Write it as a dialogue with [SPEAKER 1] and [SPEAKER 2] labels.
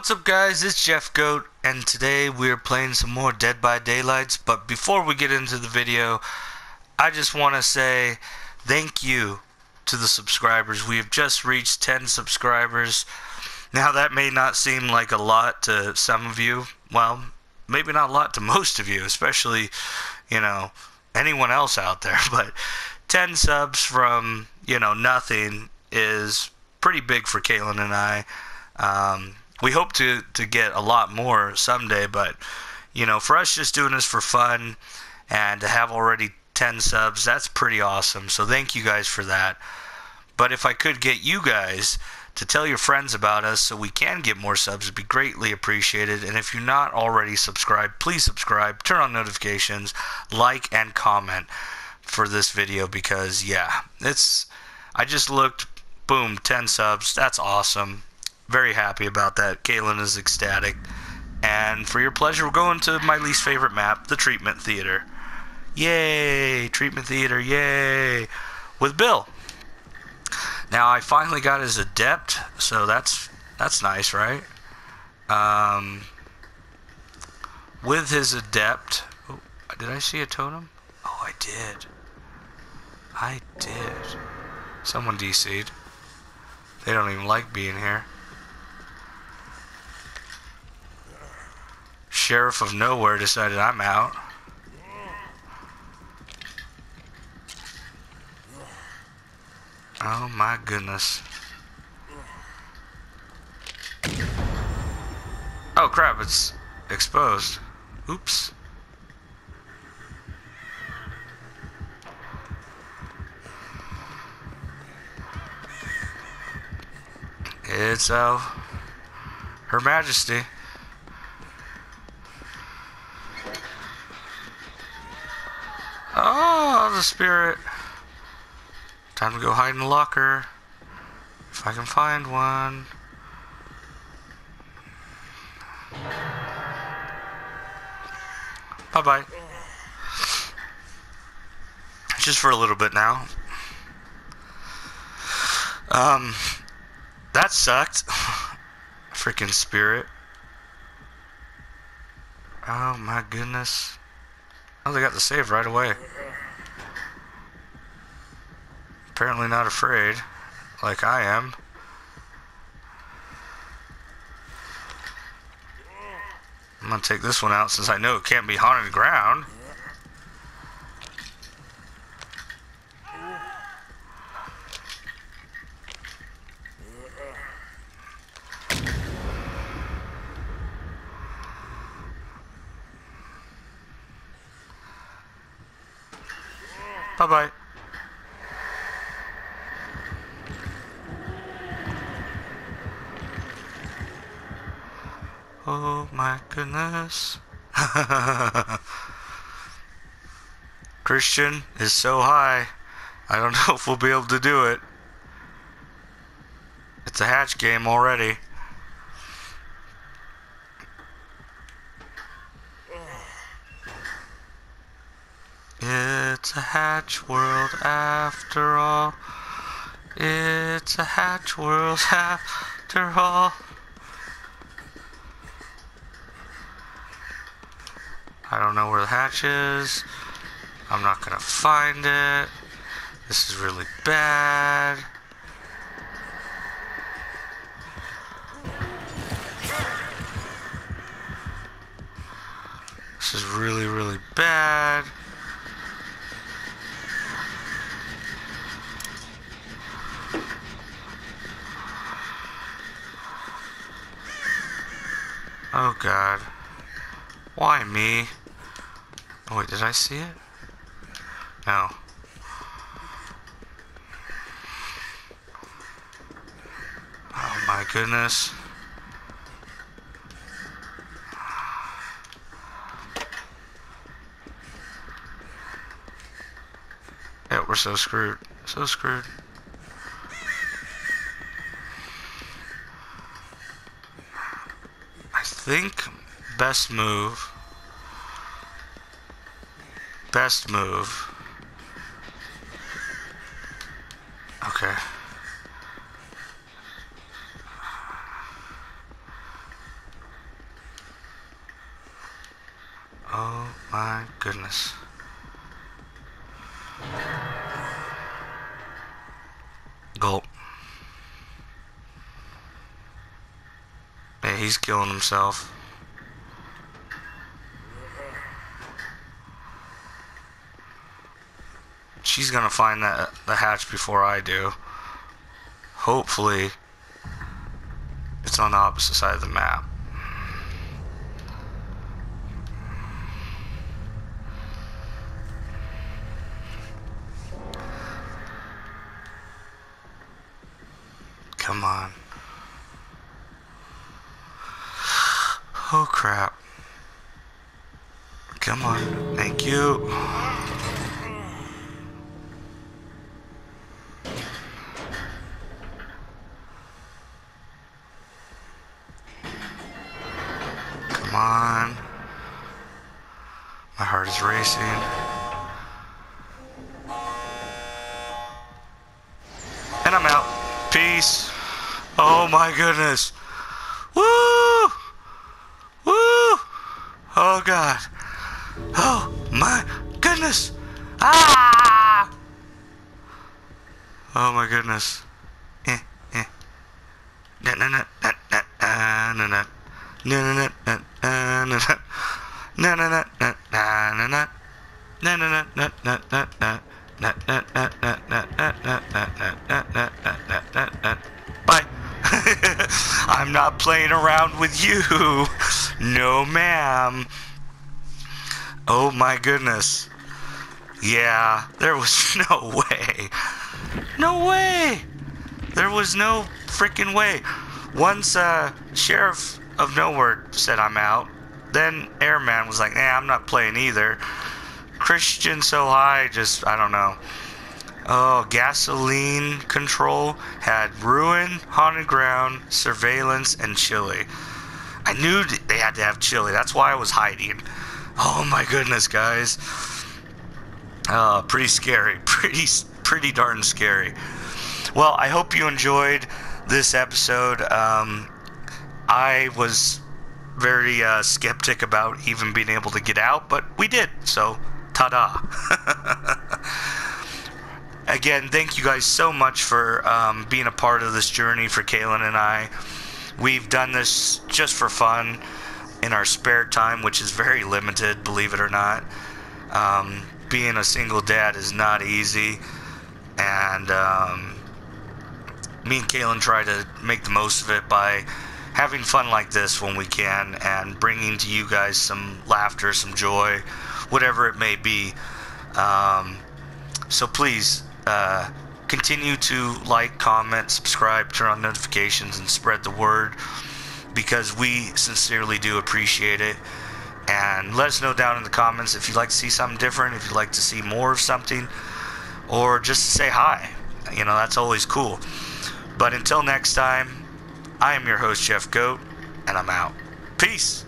[SPEAKER 1] What's up, guys? It's Jeff Goat, and today we're playing some more Dead by Daylights. But before we get into the video, I just want to say thank you to the subscribers. We have just reached 10 subscribers. Now, that may not seem like a lot to some of you. Well, maybe not a lot to most of you, especially, you know, anyone else out there. But 10 subs from, you know, nothing is pretty big for Kaylin and I. Um, we hope to, to get a lot more someday, but, you know, for us just doing this for fun and to have already 10 subs, that's pretty awesome. So thank you guys for that. But if I could get you guys to tell your friends about us so we can get more subs, it'd be greatly appreciated. And if you're not already subscribed, please subscribe, turn on notifications, like, and comment for this video because, yeah, it's. I just looked, boom, 10 subs. That's awesome. Very happy about that. Kaylin is ecstatic. And for your pleasure, we're going to my least favorite map, the Treatment Theater. Yay! Treatment Theater, yay! With Bill. Now I finally got his adept, so that's that's nice, right? Um, with his adept, oh, did I see a totem? Oh, I did. I did. Someone DC'd. They don't even like being here. Sheriff of Nowhere decided I'm out. Oh my goodness. Oh crap, it's exposed. Oops. It's, uh, Her Majesty. Oh, spirit. Time to go hide in the locker. If I can find one. Bye bye. Just for a little bit now. Um, that sucked. Freaking spirit. Oh my goodness. Oh, they got the save right away. Apparently not afraid, like I am. I'm gonna take this one out since I know it can't be haunted ground. Bye-bye. Oh my goodness. Christian is so high. I don't know if we'll be able to do it. It's a hatch game already. It's a hatch world after all. It's a hatch world after all. I don't know where the hatch is. I'm not gonna find it. This is really bad. This is really, really bad. Oh god. Why me? Oh wait, did I see it? No. Oh my goodness. Yeah, we're so screwed. So screwed. I think best move best move. Okay. Oh my goodness. Gulp. Man, he's killing himself. She's gonna find that the hatch before I do. Hopefully, it's on the opposite side of the map. Come on. Oh crap. Come on. Thank you. Come My heart is racing. And I'm out. Peace. Oh my goodness. Woo! Woo! Oh god. Oh my goodness. Ah! Oh my goodness. Eh, eh. Na na na na na na na na. Na na na na na na na. Na na na na na na na. Na na. Bye. I'm not playing around with you. No, ma'am. Oh my goodness. Yeah, there was no way. No way. There was no freaking way. Once uh, Sheriff of Nowhere said I'm out, then Airman was like, "Nah, I'm not playing either." Christian so high, just I don't know. Oh, gasoline control had ruin, haunted ground, surveillance, and chili. I knew they had to have chili. That's why I was hiding. Oh my goodness, guys. Uh, pretty scary. Pretty, pretty darn scary. Well, I hope you enjoyed this episode. Um, I was very uh, skeptic about even being able to get out, but we did. So Ta-da. Again, thank you guys so much for um, being a part of this journey for Kaylin and I. We've done this just for fun in our spare time, which is very limited, believe it or not. Um, being a single dad is not easy, and um, me and Kaylin try to make the most of it by having fun like this when we can and bringing to you guys some laughter, some joy, whatever it may be. Um, so please uh, continue to like, comment, subscribe, turn on notifications, and spread the word because we sincerely do appreciate it. And let us know down in the comments if you'd like to see something different, if you'd like to see more of something, or just say hi. You know, that's always cool. But until next time, I am your host, Jeff Goat, and I'm out. Peace.